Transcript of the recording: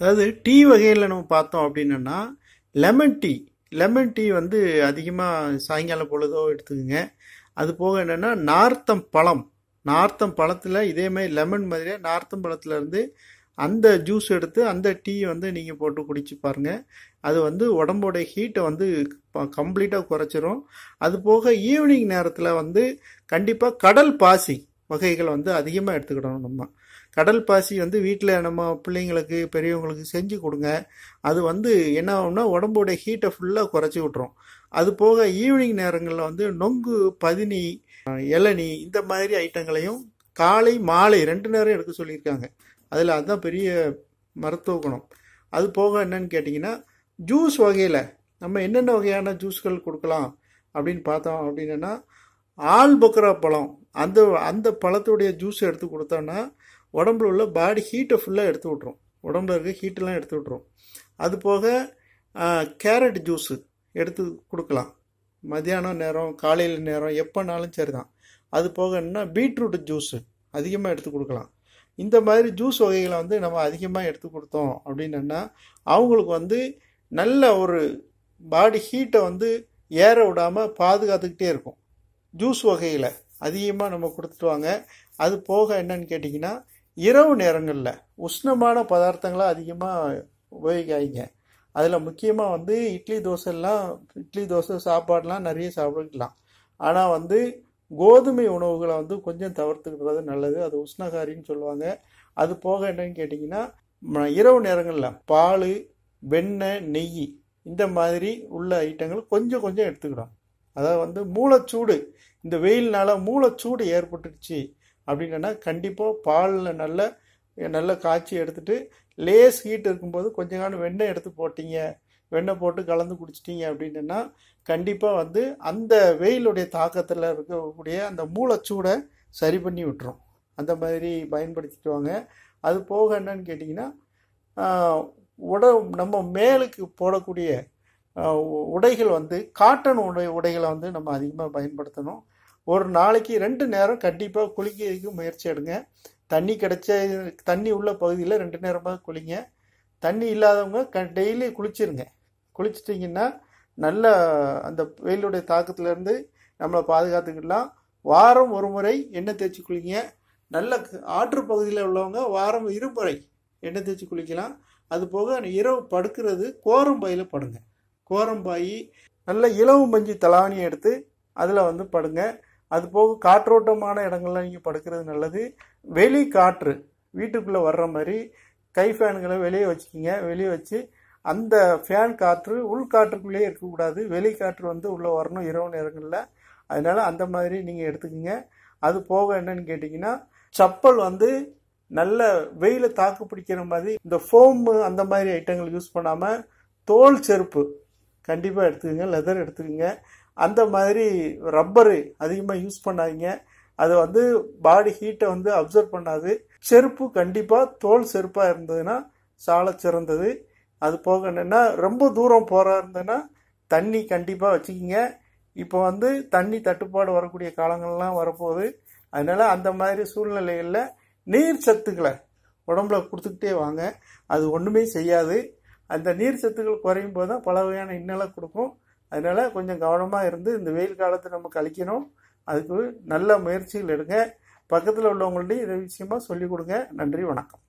அதாவது டீ வகையில் நம்ம பார்த்தோம் அப்படின்னா லெமன் டீ லெமன் டீ வந்து அதிகமாக சாயங்காலம் பொழுதோ எடுத்துக்கோங்க. அது போக என்னென்னா நார்த்தம் பழம். நார்த்தம் பழத்தில் இதேமாதிரி லெமன் மாதிரியே நார்த்தம் பழத்துலேருந்து அந்த ஜூஸ் எடுத்து அந்த டீ வந்து நீங்கள் போட்டு குடிச்சு பாருங்கள் அது வந்து உடம்போடைய ஹீட்டை வந்து கம்ப்ளீட்டாக குறைச்சிரும். அது போக ஈவினிங் நேரத்தில் வந்து கண்டிப்பாக கடல் பாசி. வகைகள் வந்து அதிகமாக எடுத்துக்கிடணும் நம்ம. கடல் பாசி வந்து வீட்டில் நம்ம பிள்ளைங்களுக்கு பெரியவங்களுக்கு செஞ்சு கொடுங்க. அது வந்து என்ன ஆகும்னா உடம்போடைய ஹீட்டை ஃபுல்லாக குறைச்சி விட்ரும் அது போக ஈவினிங் நேரங்களில் வந்து நொங்கு பதினி இளநி இந்த மாதிரி ஐட்டங்களையும் காலை மாலை ரெண்டு நேரம் எடுக்க சொல்லியிருக்காங்க. அதில் அதுதான் பெரிய மருத்துவ குணம். அது போக என்னன்னு கேட்டிங்கன்னா ஜூஸ் வகையில் நம்ம என்னென்ன வகையான ஜூஸ்கள் கொடுக்கலாம் அப்படின்னு பார்த்தோம் அப்படின்னா ஆள் பொக்கரா பழம். அந்த அந்த பழத்துடைய ஜூஸ் எடுத்து கொடுத்தோன்னா உடம்புல உள்ள பாடி ஹீட்டை ஃபுல்லாக எடுத்து விட்ரும் உடம்புல இருக்க ஹீட்டெல்லாம் எடுத்து விட்ரும் அது போக கேரட் ஜூஸு எடுத்து கொடுக்கலாம். மதியானம் நேரம் காலையில் நேரம் எப்போனாலும் சரி தான் அது போக என்ன பீட்ரூட் ஜூஸு அதிகமாக எடுத்து கொடுக்கலாம். இந்த மாதிரி ஜூஸ் வகைகளை வந்து நம்ம அதிகமாக எடுத்து கொடுத்தோம் அப்படின்னா அவங்களுக்கு வந்து நல்ல ஒரு பாடி ஹீட்டை வந்து ஏற விடாமல் பாதுகாத்துக்கிட்டே இருக்கும். ஜூஸ் வகையில் அதிகமாக நம்ம கொடுத்துட்டு வாங்க. அது போக என்னன்னு கேட்டிங்கன்னா இரவு நேரங்களில் உஷ்ணமான பதார்த்தங்களை அதிகமாக உபயோகிக்காதீங்க. அதில் முக்கியமாக வந்து இட்லி தோசைலாம் இட்லி தோசை சாப்பாடெலாம் நிறைய சாப்பிடலாம். ஆனால் வந்து கோதுமை உணவுகளை வந்து கொஞ்சம் தவிர்த்துக்கிறது நல்லது. அது உஷ்ணகாரின்னு சொல்லுவாங்க. அது போக என்னன்னு கேட்டிங்கன்னா இரவு நேரங்களில் பால் வெண்ணெய் நெய் இந்த மாதிரி உள்ள ஐட்டங்கள் கொஞ்சம் கொஞ்சம் எடுத்துக்கிடும் அதாவது வந்து மூளைச்சூடு இந்த வெயில்னால மூளைச்சூடு ஏற்பட்டுடுச்சு அப்படின்னா கண்டிப்பாக பாலில் நல்ல நல்ல காய்ச்சி எடுத்துகிட்டு லேஸ் ஹீட் இருக்கும்போது கொஞ்ச காலம் வெண்ணெய் எடுத்து போட்டீங்க வெண்ணெய் போட்டு கலந்து குடிச்சிட்டிங்க அப்படின்னா கண்டிப்பாக வந்து அந்த வெயிலுடைய தாக்கத்தில் இருக்கக்கூடிய அந்த மூளைச்சூடை சரி பண்ணி விட்டுரும். அந்த மாதிரி பயன்படுத்திட்டு வாங்க அது போக என்னன்னு கேட்டிங்கன்னா உட நம்ம மேலுக்கு போடக்கூடிய உடைகள் வந்து காட்டன் உடை உடைகளை வந்து நம்ம அதிகமாக பயன்படுத்தணும். ஒரு நாளைக்கு ரெண்டு நேரம் கண்டிப்பாக குளிக்கிறதுக்கு முயற்சி எடுங்க. தண்ணி கிடைச்ச தண்ணி உள்ள பகுதியில் ரெண்டு நேரமாக குளிங்க. தண்ணி இல்லாதவங்க க டெய்லி குளிச்சிருங்க. குளிச்சிட்டிங்கன்னா நல்ல அந்த வெயிலுடைய தாக்கத்துலேருந்து நம்மளை பாதுகாத்துக்கிடலாம். வாரம் ஒரு முறை எண்ணெய் தேய்ச்சி குளிங்க. நல்ல ஆற்று பகுதியில் உள்ளவங்க வாரம் இருமுறை எண்ணெய் தேய்ச்சி குளிக்கலாம். அது போக இரவு படுக்கிறது கோரும் பையில் படுங்க. கோரம்பாய் நல்ல இலவு மஞ்சி தலாணி எடுத்து அதில் வந்து படுங்க. அது போக காற்றோட்டமான இடங்கள்ல நீங்கள் படுக்கிறது நல்லது. வெளி காற்று வீட்டுக்குள்ளே வர்ற மாதிரி கை ஃபேனுங்களை வெளியே வச்சுக்கிங்க. வெளியே வச்சு அந்த ஃபேன் காற்று உள் காற்றுக்குள்ளேயே இருக்கக்கூடாது. வெளி காற்று வந்து உள்ளே வரணும் இரவு நேரங்களில். அதனால் அந்த மாதிரி நீங்கள் எடுத்துக்கோங்க. அது போக என்னன்னு கேட்டிங்கன்னா சப்பல் வந்து நல்ல வெயில தாக்கு பிடிக்கிற மாதிரி இந்த ஃபோமு அந்த மாதிரி ஐட்டங்கள் யூஸ் பண்ணாமல் தோல் செருப்பு கண்டிப்பாக எடுத்துக்கோங்க லெதர் எடுத்துக்கோங்க. அந்த மாதிரி ரப்பரு அதிகமாக யூஸ் பண்ணாதீங்க. அது வந்து பாடி ஹீட்டை வந்து அப்சர்வ் பண்ணாது. செருப்பு கண்டிப்பாக தோல் செருப்பாக இருந்ததுன்னா சால சிறந்தது. அது போக என்னென்னா ரொம்ப தூரம் போகிறா இருந்ததுன்னா தண்ணி கண்டிப்பாக வச்சுக்கிங்க. இப்போ வந்து தண்ணி தட்டுப்பாடு வரக்கூடிய காலங்கள்லாம் வரப்போகுது. அதனால் அந்த மாதிரி சூழ்நிலைகளில் நீர் சத்துக்களை உடம்புல கொடுத்துக்கிட்டே வாங்க. அது ஒன்றுமே செய்யாது. அந்த நீர் சத்துக்கள் குறையும் போது தான் பல வகையான இன்னலை கொடுக்கும். அதனால் கொஞ்சம் கவனமாக இருந்து இந்த வெயில் காலத்தை நம்ம கழிக்கணும். அதுக்கு நல்ல முயற்சிகள் எடுங்க. பக்கத்தில் உள்ளவங்கள்ட்டையும் இதை விஷயமாக சொல்லிக் கொடுங்க. நன்றி வணக்கம்.